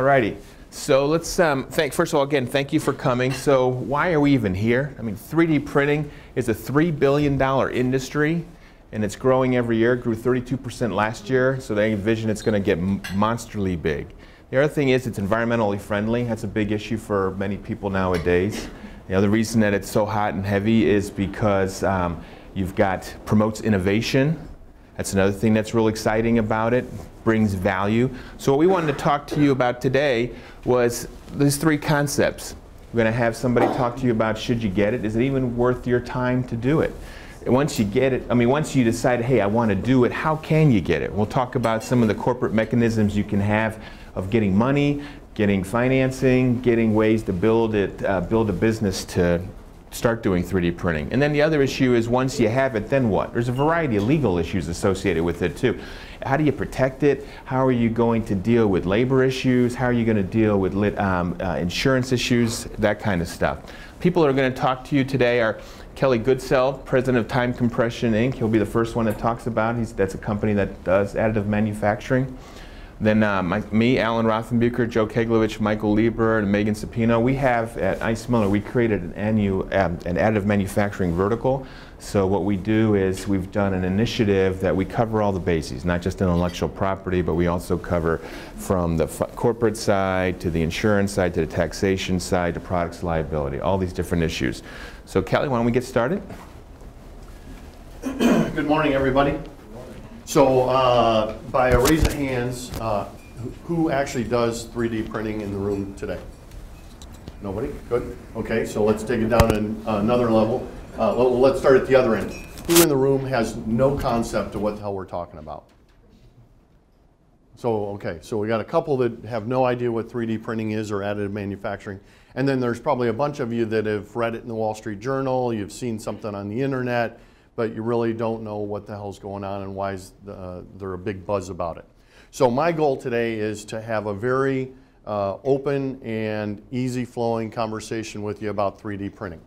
Alrighty. So let's um, thank first of all again thank you for coming. So why are we even here? I mean 3D printing is a three billion dollar industry, and it's growing every year. Grew 32% last year. So they envision it's going to get monsterly big. The other thing is it's environmentally friendly. That's a big issue for many people nowadays. The other reason that it's so hot and heavy is because um, you've got promotes innovation. That's another thing that's real exciting about it, brings value. So what we wanted to talk to you about today was these three concepts. We're going to have somebody talk to you about should you get it? Is it even worth your time to do it? Once you get it, I mean, once you decide, hey, I want to do it, how can you get it? We'll talk about some of the corporate mechanisms you can have of getting money, getting financing, getting ways to build it, uh, build a business to start doing 3D printing. And then the other issue is once you have it, then what? There's a variety of legal issues associated with it too. How do you protect it? How are you going to deal with labor issues? How are you going to deal with lit, um, uh, insurance issues? That kind of stuff. People that are going to talk to you today are Kelly Goodsel, president of Time Compression Inc. He'll be the first one that talks about. He's, that's a company that does additive manufacturing. Then uh, my, me, Alan Rothenbuecher, Joe Keglovich, Michael Lieber, and Megan Sapino, we have at Ice Miller, we created an, annual, um, an additive manufacturing vertical. So what we do is we've done an initiative that we cover all the bases, not just intellectual property, but we also cover from the corporate side to the insurance side to the taxation side to products liability, all these different issues. So Kelly, why don't we get started? Good morning, everybody. So uh, by a raise of hands, uh, who actually does 3D printing in the room today? Nobody? Good. Okay, so let's take it down in another level. Uh, let's start at the other end. Who in the room has no concept of what the hell we're talking about? So, okay, so we got a couple that have no idea what 3D printing is or additive manufacturing. And then there's probably a bunch of you that have read it in the Wall Street Journal, you've seen something on the internet, but you really don't know what the hell's going on and why is the, uh, there a big buzz about it. So my goal today is to have a very uh, open and easy flowing conversation with you about 3D printing.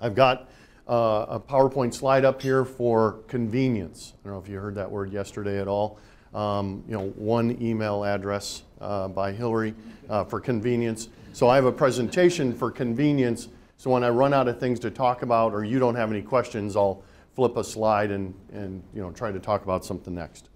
I've got uh, a PowerPoint slide up here for convenience. I don't know if you heard that word yesterday at all. Um, you know, one email address uh, by Hillary uh, for convenience. So I have a presentation for convenience. So when I run out of things to talk about or you don't have any questions, I'll flip a slide and, and you know, try to talk about something next.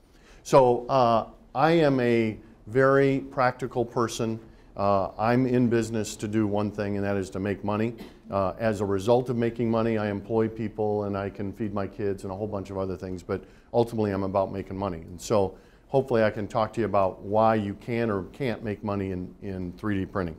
So uh, I am a very practical person. Uh, I'm in business to do one thing, and that is to make money. Uh, as a result of making money, I employ people and I can feed my kids and a whole bunch of other things, but ultimately I'm about making money. And so hopefully I can talk to you about why you can or can't make money in, in 3D printing.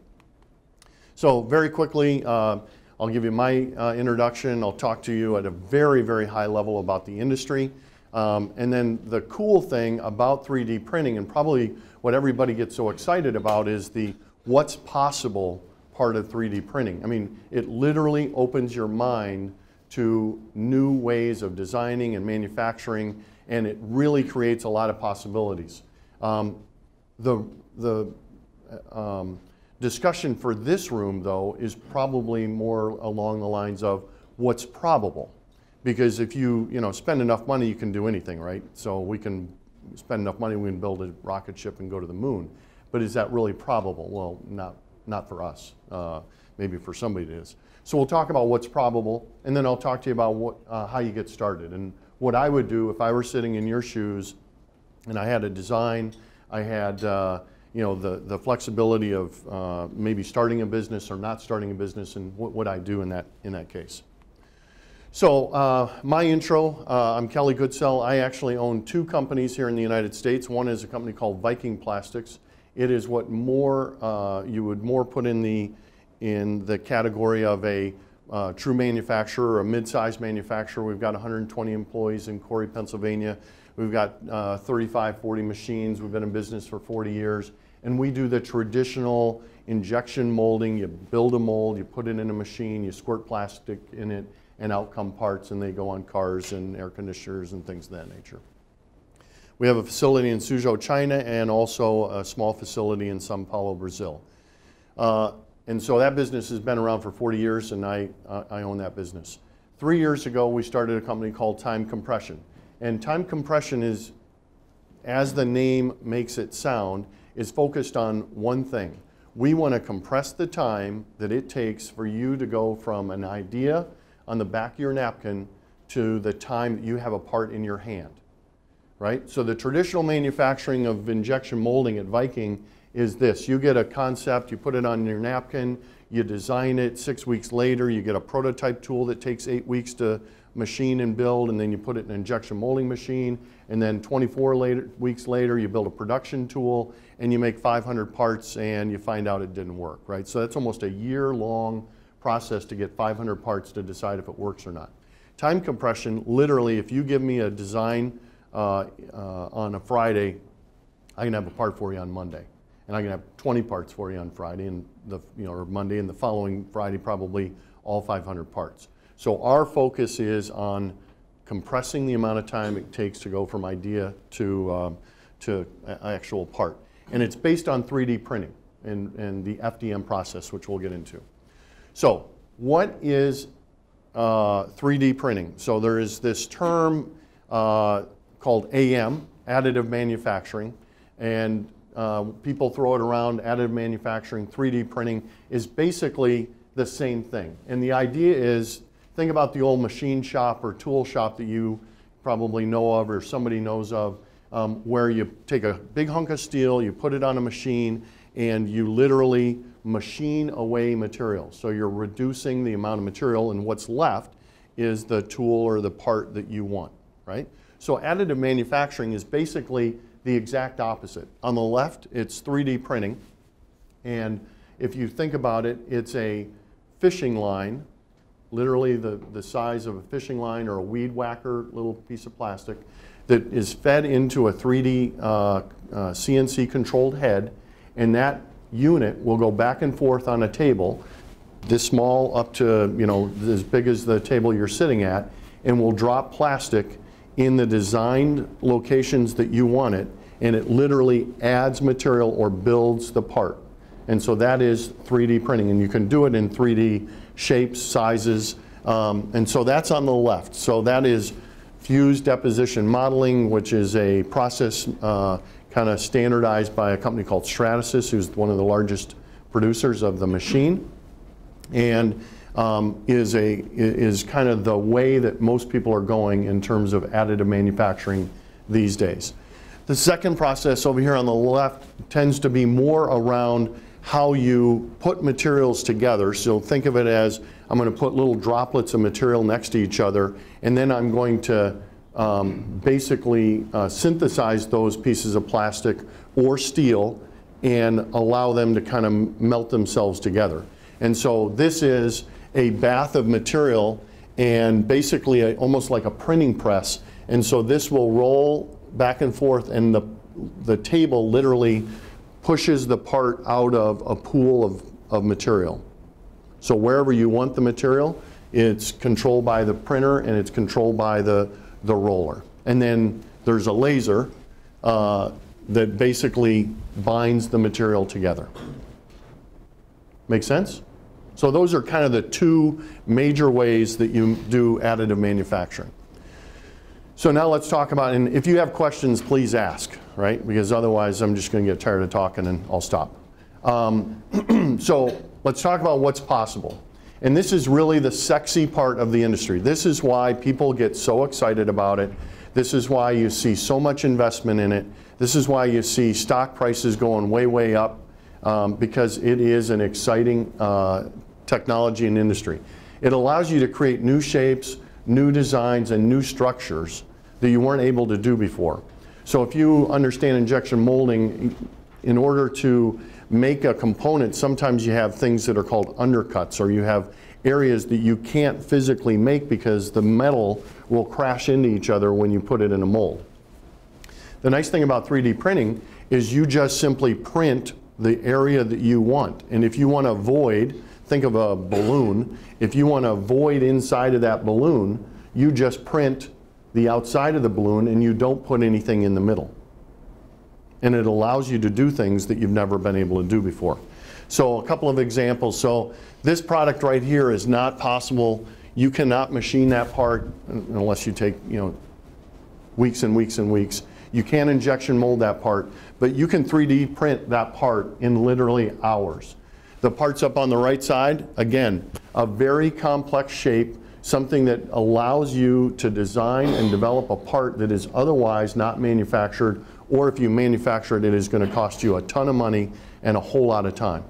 So very quickly, uh, I'll give you my uh, introduction. I'll talk to you at a very, very high level about the industry. Um, and then the cool thing about 3D printing, and probably what everybody gets so excited about, is the what's possible part of 3D printing. I mean, it literally opens your mind to new ways of designing and manufacturing, and it really creates a lot of possibilities. Um, the the um, discussion for this room, though, is probably more along the lines of what's probable. Because if you, you know, spend enough money, you can do anything, right? So we can spend enough money, we can build a rocket ship and go to the moon. But is that really probable? Well, not, not for us. Uh, maybe for somebody it is. So we'll talk about what's probable, and then I'll talk to you about what, uh, how you get started. And what I would do if I were sitting in your shoes and I had a design, I had uh, you know, the, the flexibility of uh, maybe starting a business or not starting a business and what would I do in that, in that case. So uh, my intro, uh, I'm Kelly Goodsel. I actually own two companies here in the United States. One is a company called Viking Plastics. It is what more, uh, you would more put in the, in the category of a uh, true manufacturer, a mid-sized manufacturer. We've got 120 employees in Corry, Pennsylvania. We've got uh, 35, 40 machines. We've been in business for 40 years. And we do the traditional injection molding. You build a mold, you put it in a machine, you squirt plastic in it, and out come parts, and they go on cars and air conditioners and things of that nature. We have a facility in Suzhou, China, and also a small facility in Sao Paulo, Brazil. Uh, and so that business has been around for 40 years, and I, uh, I own that business. Three years ago, we started a company called Time Compression. And time compression is, as the name makes it sound, is focused on one thing. We want to compress the time that it takes for you to go from an idea on the back of your napkin to the time that you have a part in your hand, right? So the traditional manufacturing of injection molding at Viking is this. You get a concept, you put it on your napkin, you design it, six weeks later you get a prototype tool that takes eight weeks to machine and build, and then you put it in an injection molding machine, and then 24 later, weeks later you build a production tool, and you make 500 parts, and you find out it didn't work, right? So that's almost a year-long process to get 500 parts to decide if it works or not. Time compression, literally, if you give me a design uh, uh, on a Friday, I can have a part for you on Monday and I can have 20 parts for you on Friday and the, you know, or Monday and the following Friday probably all 500 parts. So our focus is on compressing the amount of time it takes to go from idea to, um, to actual part. And it's based on 3D printing and, and the FDM process, which we'll get into. So what is uh, 3D printing? So there is this term uh, called AM, additive manufacturing, and uh, people throw it around, additive manufacturing, 3D printing is basically the same thing. And the idea is, think about the old machine shop or tool shop that you probably know of or somebody knows of, um, where you take a big hunk of steel, you put it on a machine, and you literally machine away material. So you're reducing the amount of material, and what's left is the tool or the part that you want, right? So additive manufacturing is basically the exact opposite. On the left, it's 3D printing. And if you think about it, it's a fishing line, literally the, the size of a fishing line or a weed whacker little piece of plastic, that is fed into a 3D uh, uh, CNC controlled head. And that unit will go back and forth on a table, this small up to, you know, as big as the table you're sitting at, and will drop plastic in the designed locations that you want it, and it literally adds material or builds the part. And so that is 3D printing, and you can do it in 3D shapes, sizes, um, and so that's on the left. So that is fused deposition modeling, which is a process uh, kind of standardized by a company called Stratasys, who's one of the largest producers of the machine. And um, is, a, is kind of the way that most people are going in terms of additive manufacturing these days. The second process over here on the left tends to be more around how you put materials together. So think of it as I'm going to put little droplets of material next to each other, and then I'm going to um, basically uh, synthesize those pieces of plastic or steel and allow them to kind of melt themselves together. And so this is a bath of material and basically a, almost like a printing press. And so this will roll back and forth and the, the table literally pushes the part out of a pool of, of material. So wherever you want the material, it's controlled by the printer and it's controlled by the, the roller. And then there's a laser uh, that basically binds the material together. Make sense? So those are kind of the two major ways that you do additive manufacturing. So now let's talk about, and if you have questions, please ask, right? Because otherwise I'm just going to get tired of talking and I'll stop. Um, so let's talk about what's possible. And this is really the sexy part of the industry. This is why people get so excited about it. This is why you see so much investment in it. This is why you see stock prices going way, way up um, because it is an exciting uh, technology and industry. It allows you to create new shapes, new designs, and new structures that you weren't able to do before. So if you understand injection molding, in order to make a component, sometimes you have things that are called undercuts, or you have areas that you can't physically make because the metal will crash into each other when you put it in a mold. The nice thing about 3D printing is you just simply print the area that you want. And if you want to avoid think of a balloon. If you want to void inside of that balloon, you just print the outside of the balloon and you don't put anything in the middle. And it allows you to do things that you've never been able to do before. So a couple of examples. So this product right here is not possible. You cannot machine that part unless you take, you know, weeks and weeks and weeks. You can't injection mold that part, but you can 3D print that part in literally hours. The parts up on the right side, again, a very complex shape, something that allows you to design and develop a part that is otherwise not manufactured, or if you manufacture it, it is going to cost you a ton of money and a whole lot of time.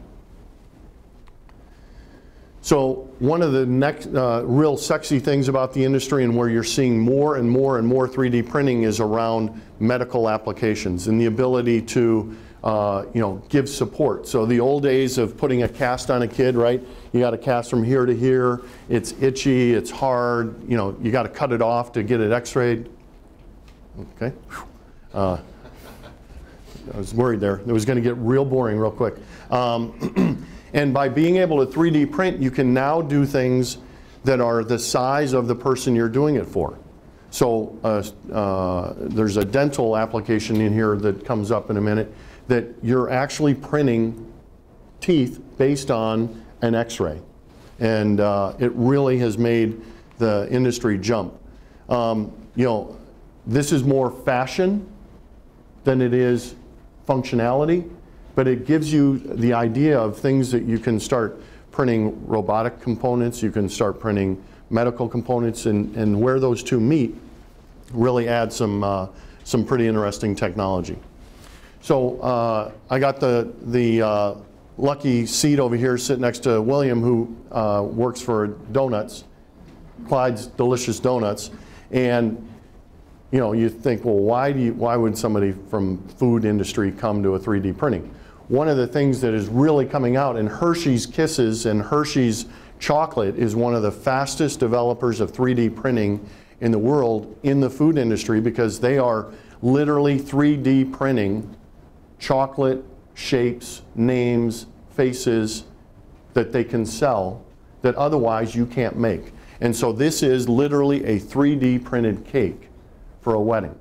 So one of the next uh, real sexy things about the industry and where you're seeing more and more and more 3D printing is around medical applications and the ability to uh, you know, give support. So the old days of putting a cast on a kid, right? You got a cast from here to here. It's itchy, it's hard. You know, you got to cut it off to get it X-rayed. Okay. Uh, I was worried there. It was going to get real boring real quick. Um, And by being able to 3D print, you can now do things that are the size of the person you're doing it for. So uh, uh, there's a dental application in here that comes up in a minute that you're actually printing teeth based on an x-ray. And uh, it really has made the industry jump. Um, you know, this is more fashion than it is functionality but it gives you the idea of things that you can start printing robotic components, you can start printing medical components, and, and where those two meet really add some, uh, some pretty interesting technology. So uh, I got the, the uh, lucky seat over here sitting next to William who uh, works for Donuts, Clyde's Delicious Donuts, and you know, you think, well, why, do you, why would somebody from food industry come to a 3D printing? one of the things that is really coming out, and Hershey's Kisses and Hershey's Chocolate is one of the fastest developers of 3D printing in the world in the food industry because they are literally 3D printing chocolate shapes, names, faces that they can sell that otherwise you can't make. And so this is literally a 3D printed cake for a wedding.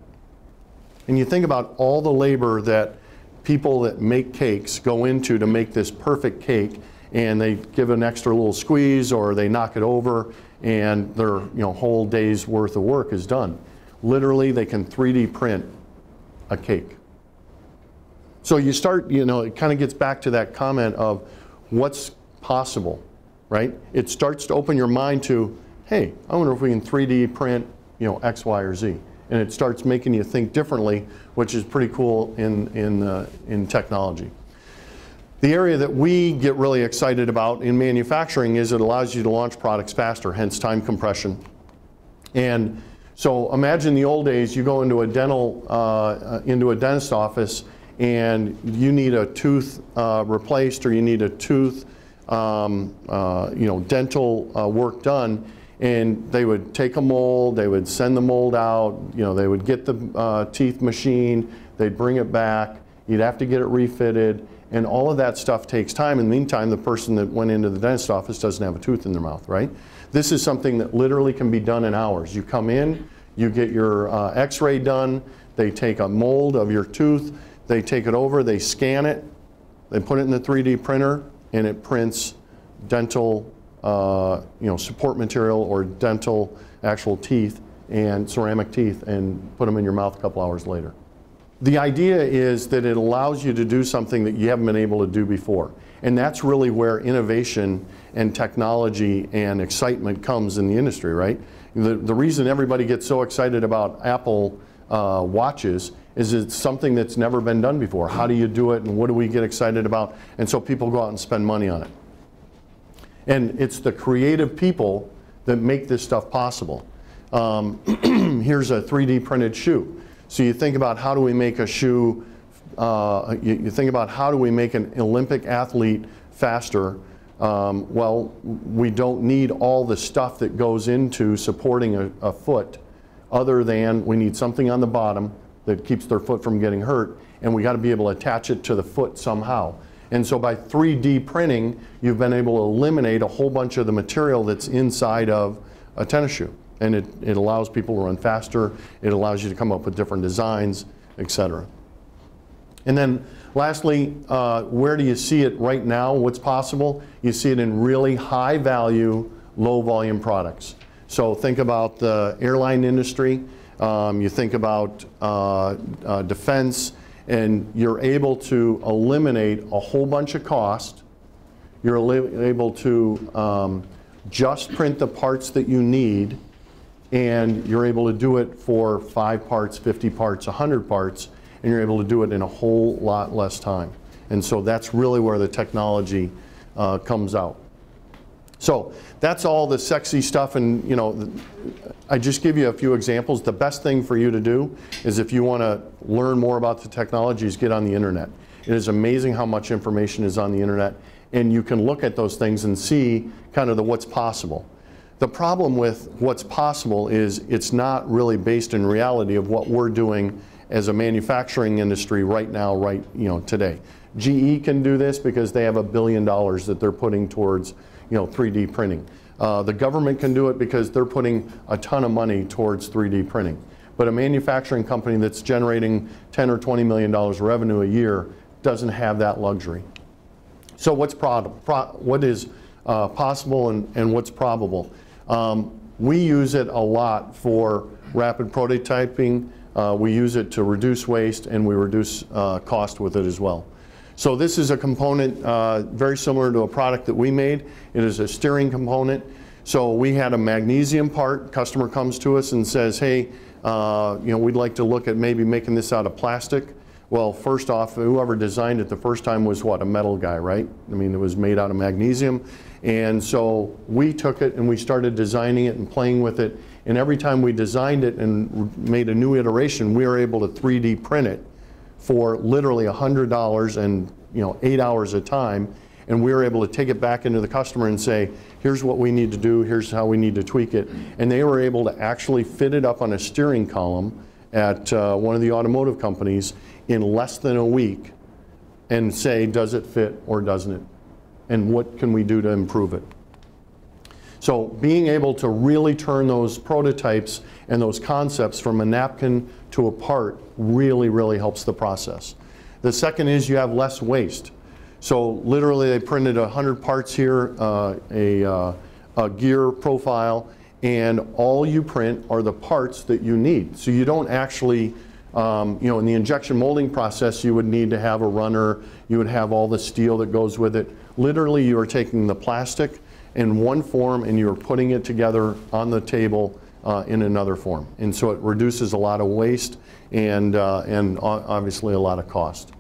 And you think about all the labor that people that make cakes go into to make this perfect cake and they give an extra little squeeze or they knock it over and their you know, whole day's worth of work is done. Literally, they can 3D print a cake. So you start, you know, it kind of gets back to that comment of what's possible, right? It starts to open your mind to, hey, I wonder if we can 3D print, you know, X, Y, or Z and it starts making you think differently, which is pretty cool in, in, uh, in technology. The area that we get really excited about in manufacturing is it allows you to launch products faster, hence time compression. And so imagine the old days, you go into a dental, uh, uh into a dentist office and you need a tooth uh, replaced or you need a tooth, um, uh, you know, dental uh, work done and they would take a mold, they would send the mold out, you know, they would get the uh, teeth machine, they'd bring it back, you'd have to get it refitted, and all of that stuff takes time. In the meantime, the person that went into the dentist office doesn't have a tooth in their mouth, right? This is something that literally can be done in hours. You come in, you get your uh, x-ray done, they take a mold of your tooth, they take it over, they scan it, they put it in the 3D printer, and it prints dental uh, you know, support material or dental actual teeth and ceramic teeth and put them in your mouth a couple hours later. The idea is that it allows you to do something that you haven't been able to do before. And that's really where innovation and technology and excitement comes in the industry, right? The, the reason everybody gets so excited about Apple uh, watches is it something that's never been done before. How do you do it and what do we get excited about? And so people go out and spend money on it. And it's the creative people that make this stuff possible. Um, here's a 3D printed shoe. So you think about how do we make a shoe, uh, you, you, think about how do we make an Olympic athlete faster. Um, well, we don't need all the stuff that goes into supporting a, a foot other than we need something on the bottom that keeps their foot from getting hurt and we got to be able to attach it to the foot somehow. And so by 3D printing, you've been able to eliminate a whole bunch of the material that's inside of a tennis shoe. And it, it allows people to run faster, it allows you to come up with different designs, etc. And then lastly, uh, where do you see it right now? What's possible? You see it in really high value, low volume products. So think about the airline industry. Um, you think about uh, uh, defense, and you're able to eliminate a whole bunch of cost. You're able to um, just print the parts that you need, and you're able to do it for five parts, 50 parts, 100 parts, and you're able to do it in a whole lot less time. And so that's really where the technology uh, comes out. So that's all the sexy stuff, and you know, I just give you a few examples. The best thing for you to do is if you want to learn more about the technologies, get on the internet. It is amazing how much information is on the internet, and you can look at those things and see kind of the what's possible. The problem with what's possible is it's not really based in reality of what we're doing as a manufacturing industry right now, right you know today. GE can do this because they have a billion dollars that they're putting towards you know 3D printing. Uh, the government can do it because they're putting a ton of money towards 3D printing. But a manufacturing company that's generating 10 or 20 million dollars revenue a year doesn't have that luxury. So what's prob- pro- what is uh, possible and, and what's probable? Um, we use it a lot for rapid prototyping. Uh, we use it to reduce waste and we reduce uh, cost with it as well. So this is a component uh, very similar to a product that we made. It is a steering component. So we had a magnesium part. Customer comes to us and says, "Hey, uh, you know, we'd like to look at maybe making this out of plastic." Well, first off, whoever designed it the first time was what a metal guy, right? I mean, it was made out of magnesium, and so we took it and we started designing it and playing with it. And every time we designed it and made a new iteration, we were able to 3D print it for literally $100 and you know eight hours a time and we were able to take it back into the customer and say here's what we need to do here's how we need to tweak it. And they were able to actually fit it up on a steering column at uh, one of the automotive companies in less than a week and say does it fit or doesn't it? And what can we do to improve it so being able to really turn those prototypes and those concepts from a napkin to a part really, really helps the process. The second is you have less waste. So literally they printed 100 parts here, uh, a, uh, a gear profile, and all you print are the parts that you need. So you don't actually, um, you know, in the injection molding process, you would need to have a runner, you would have all the steel that goes with it. Literally, you are taking the plastic in one form and you're putting it together on the table uh, in another form. And so it reduces a lot of waste and, uh, and obviously a lot of cost.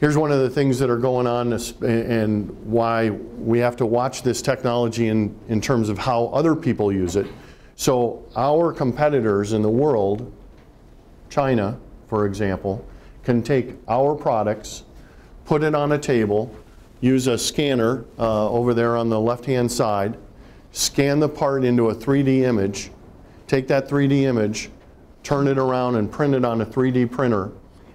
Here's one of the things that are going on and why we have to watch this technology in, in terms of how other people use it. So our competitors in the world, China, for example, can take our products, put it on a table, use a scanner uh, over there on the left-hand side, scan the part into a 3D image, take that 3D image, turn it around and print it on a 3D printer,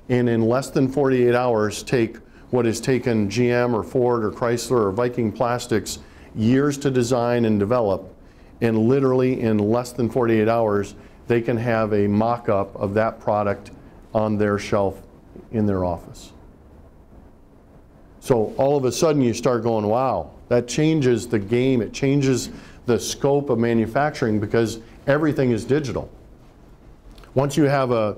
and in less than 48 hours take what has taken GM or Ford or Chrysler or Viking Plastics years to design and develop, and literally in less than 48 hours, they can have a mock-up of that product on their shelf in their office. So all of a sudden you start going, wow, that changes the game. It changes the scope of manufacturing because everything is digital. Once you have a,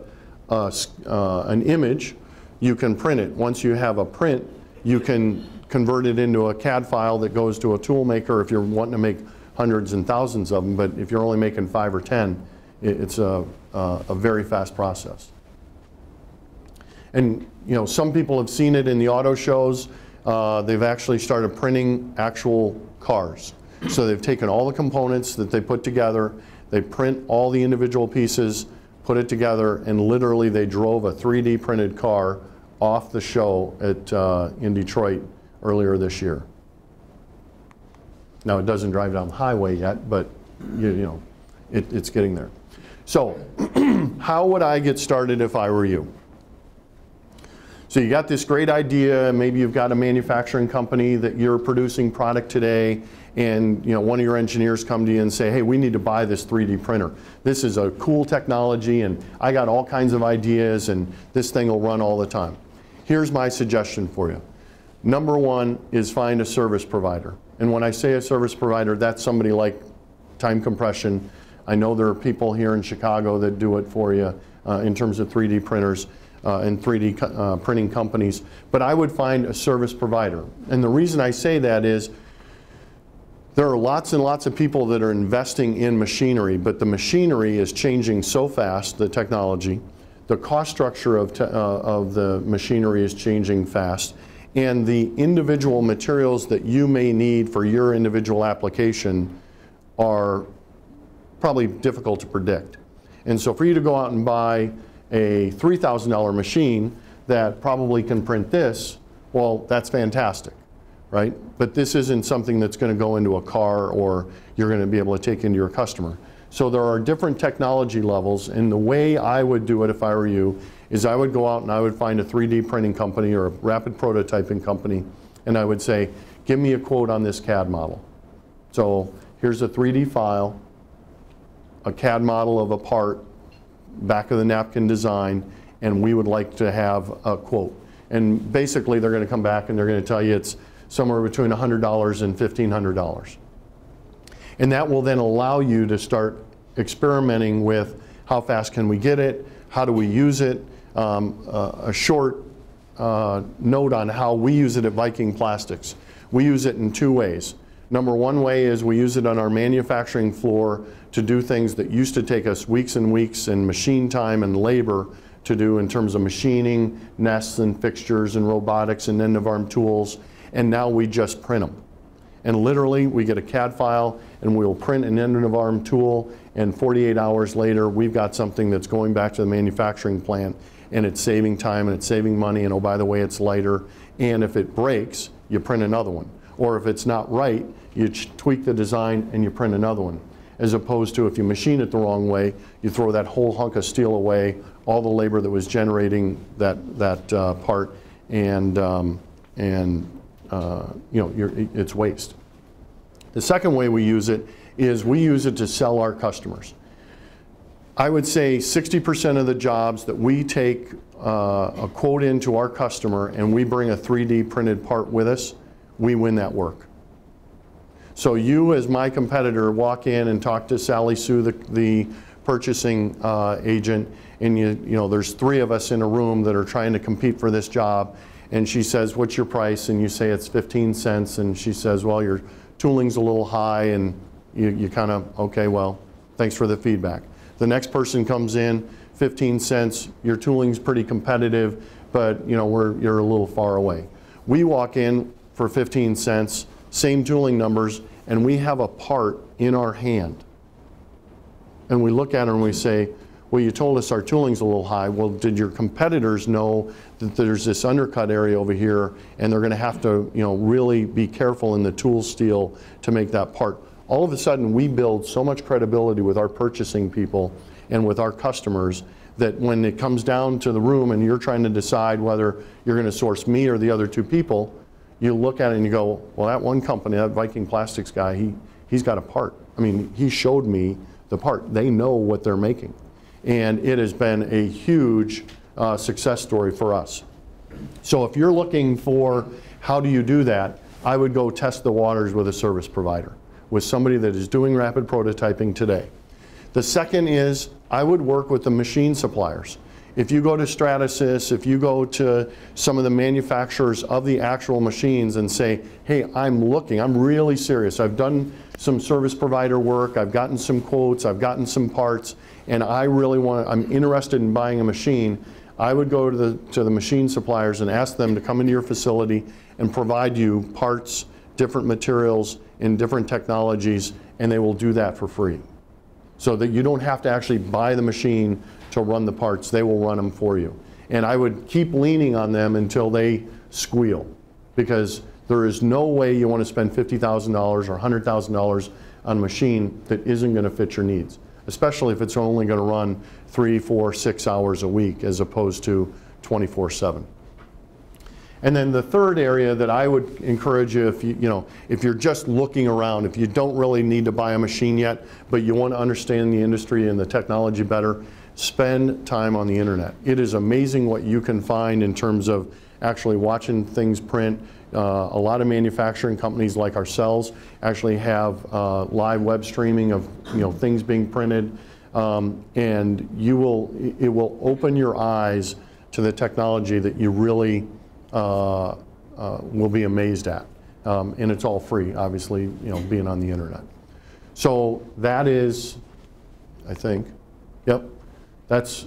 a uh, an image, you can print it. Once you have a print, you can convert it into a CAD file that goes to a tool maker if you're wanting to make hundreds and thousands of them. But if you're only making five or 10, it, it's a, a, a very fast process. And you know, some people have seen it in the auto shows. Uh, they've actually started printing actual cars. So they've taken all the components that they put together, they print all the individual pieces, put it together, and literally they drove a 3D printed car off the show at, uh, in Detroit earlier this year. Now, it doesn't drive down the highway yet, but you, you know, it, it's getting there. So, how would I get started if I were you? So you got this great idea, maybe you've got a manufacturing company that you're producing product today, and you know one of your engineers come to you and say, "Hey, we need to buy this 3D printer. This is a cool technology, and I got all kinds of ideas, and this thing will run all the time." Here's my suggestion for you. Number one is find a service provider, and when I say a service provider, that's somebody like Time Compression. I know there are people here in Chicago that do it for you uh, in terms of 3D printers uh, and 3D co- uh, printing companies, but I would find a service provider. And the reason I say that is there are lots and lots of people that are investing in machinery, but the machinery is changing so fast, the technology. The cost structure of, uh, of the machinery is changing fast, and the individual materials that you may need for your individual application are probably difficult to predict. And so for you to go out and buy a $3,000 machine that probably can print this, well, that's fantastic, right? But this isn't something that's going to go into a car or you're going to be able to take into your customer. So there are different technology levels, and the way I would do it if I were you is I would go out and I would find a 3D printing company or a rapid prototyping company, and I would say, give me a quote on this CAD model. So here's a 3D file, a CAD model of a part, back of the napkin design, and we would like to have a quote. And basically, they're going to come back and they're going to tell you it's somewhere between $100 and $1,500. And that will then allow you to start experimenting with how fast can we get it, how do we use it, um, uh, a short uh, note on how we use it at Viking Plastics. We use it in two ways. Number one way is we use it on our manufacturing floor to do things that used to take us weeks and weeks and machine time and labor to do in terms of machining, nests and fixtures and robotics and end of arm tools. And now we just print them. And literally, we get a CAD file and we'll print an end of arm tool. And 48 hours later, we've got something that's going back to the manufacturing plant and it's saving time and it's saving money. And oh, by the way, it's lighter. And if it breaks, you print another one. Or if it's not right, you tweak the design and you print another one. As opposed to if you machine it the wrong way, you throw that whole hunk of steel away, all the labor that was generating that, that uh, part, and, um, and uh, you know, it's waste. The second way we use it is we use it to sell our customers. I would say 60% of the jobs that we take uh, a quote into our customer and we bring a 3D printed part with us, we win that work. So you, as my competitor, walk in and talk to Sally Sue, the, the purchasing uh, agent, and you, you know, there's three of us in a room that are trying to compete for this job, and she says, what's your price? And you say it's 15 cents, and she says, well, your tooling's a little high, and you, you kind of, okay, well, thanks for the feedback. The next person comes in, 15 cents, your tooling's pretty competitive, but you know, we're, you're a little far away. We walk in for 15 cents, same tooling numbers, and we have a part in our hand. And we look at it and we say, well, you told us our tooling's a little high. Well, did your competitors know that there's this undercut area over here and they're going to have to, you know, really be careful in the tool steel to make that part? All of a sudden, we build so much credibility with our purchasing people and with our customers that when it comes down to the room and you're trying to decide whether you're going to source me or the other two people, you look at it and you go, well, that one company, that Viking Plastics guy, he, he's got a part. I mean, he showed me the part. They know what they're making and it has been a huge uh, success story for us. So if you're looking for how do you do that, I would go test the waters with a service provider, with somebody that is doing rapid prototyping today. The second is I would work with the machine suppliers. If you go to Stratasys, if you go to some of the manufacturers of the actual machines and say, hey, I'm looking, I'm really serious. I've done some service provider work, I've gotten some quotes, I've gotten some parts, and I really want, I'm interested in buying a machine, I would go to the, to the machine suppliers and ask them to come into your facility and provide you parts, different materials, and different technologies, and they will do that for free. So that you don't have to actually buy the machine to run the parts, they will run them for you. And I would keep leaning on them until they squeal, because there is no way you want to spend $50,000 or $100,000 on a machine that isn't going to fit your needs especially if it's only going to run three, four, six hours a week as opposed to 24 7. And then the third area that I would encourage you if you, you know, if you're just looking around, if you don't really need to buy a machine yet, but you want to understand the industry and the technology better, spend time on the internet. It is amazing what you can find in terms of actually watching things print. Uh, a lot of manufacturing companies like ourselves actually have uh, live web streaming of you know things being printed, um, and you will it will open your eyes to the technology that you really will be amazed at. Um, and it's all free, obviously, you know, being on the internet. So that is, I think, yep, that's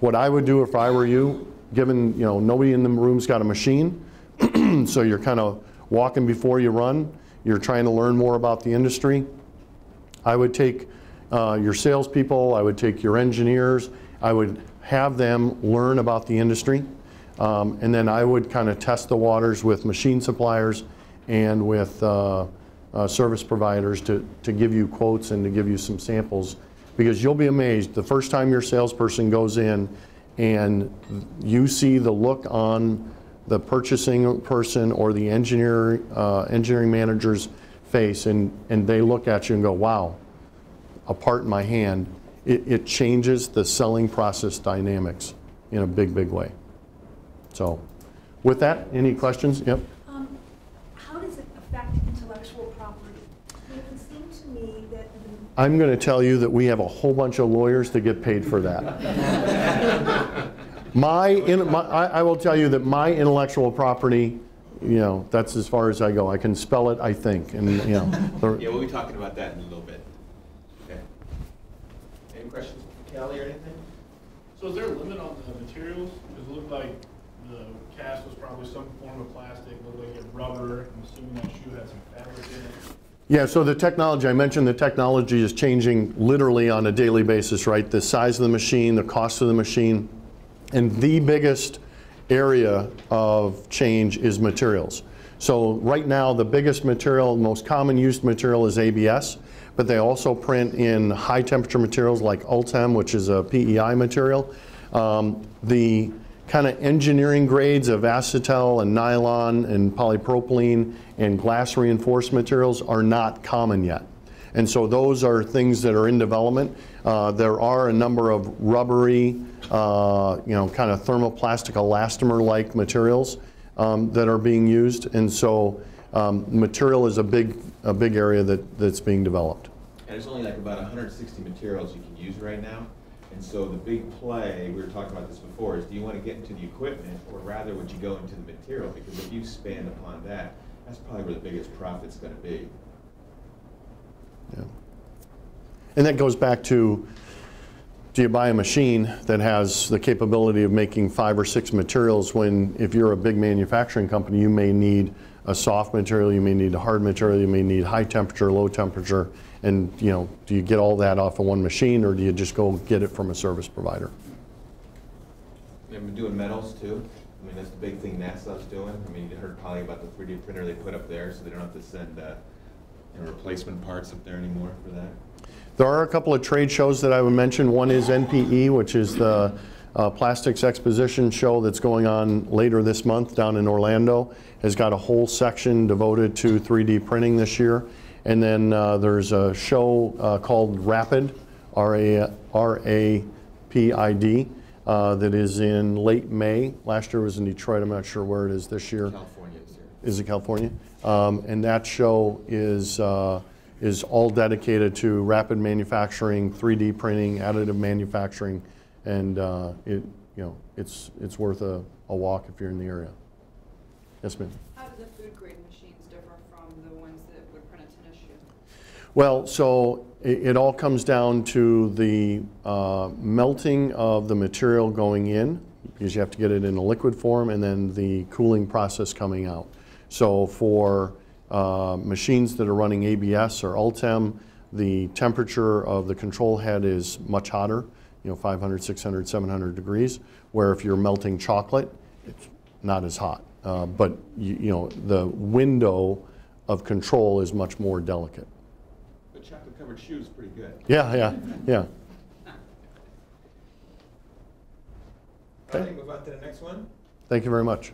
what I would do if I were you, given, you know, nobody in the room's got a machine, so you're kind of walking before you run, you're trying to learn more about the industry. I would take uh, your salespeople, I would take your engineers, I would have them learn about the industry, um, and then I would kind of test the waters with machine suppliers and with uh, uh, service providers to, to give you quotes and to give you some samples because you'll be amazed the first time your salesperson goes in and you see the look on the purchasing person or the engineer, uh, engineering manager's face and, and they look at you and go, wow, a part in my hand, it, it changes the selling process dynamics in a big, big way. So with that, any questions? Yep. Um, How does it affect intellectual property? It would seem to me that the I'm going to tell you that we have a whole bunch of lawyers to get paid for that. my, in, my I, I will tell you that my intellectual property, you know, that's as far as I go. I can spell it, I think, and you know. Yeah, we'll be talking about that in a little bit. Okay. Any questions for Kelly or anything? So is there a limit on the materials? Because it looked like the cast was probably some form of plastic, looked like rubber. I'm assuming that shoe had some fabric in it. Yeah, so the technology, I mentioned the technology is changing literally on a daily basis, right? The size of the machine, the cost of the machine. And the biggest area of change is materials. So right now, the biggest material, most common used material is ABS, but they also print in high temperature materials like Ultem, which is a PEI material. Um, the kind of engineering grades of acetal and nylon and polypropylene and glass reinforced materials are not common yet. And so those are things that are in development. Uh, there are a number of rubbery, uh, you know, kind of thermoplastic elastomer-like materials um, that are being used. And so um, material is a big, a big area that, that's being developed. And there's only like about 160 materials you can use right now. And so the big play, we were talking about this before, is do you want to get into the equipment or rather would you go into the material? Because if you expand upon that, that's probably where the biggest profit's going to be. Yeah. And that goes back to, do you buy a machine that has the capability of making five or six materials when if you're a big manufacturing company, you may need a soft material, you may need a hard material, you may need high temperature, low temperature, and you know, do you get all that off of one machine or do you just go get it from a service provider? They've been doing metals too. I mean, that's the big thing NASA's doing. I mean, you heard probably about the 3D printer they put up there, so they don't have to send uh, you know, replacement parts up there anymore for that. There are a couple of trade shows that I would mention. One is NPE, which is the uh, Plastics Exposition Show that's going on later this month down in Orlando. Has got a whole section devoted to 3D printing this year. And then uh, there's a show uh, called Rapid, R-A- R-A-P-I-D, uh, that is in late May. Last year was in Detroit. I'm not sure where it is this year. California is here. Is it California? Um, and that show is, uh, is all dedicated to rapid manufacturing, 3D printing, additive manufacturing, and uh, it, you know, it's, it's worth a, a walk if you're in the area. Yes, ma'am. How do the food grade machines differ from the ones that would print a tennis shoe? Well, so it, it all comes down to the uh, melting of the material going in, because you have to get it in a liquid form, and then the cooling process coming out. So for uh, machines that are running ABS or Ultem, the temperature of the control head is much hotter, you know, 500, 600, 700 degrees, where if you're melting chocolate, it's not as hot. Uh, But, you you know, the window of control is much more delicate. Covered shoe is pretty good. Yeah, yeah, yeah. All right, move on to the next one. Thank you very much.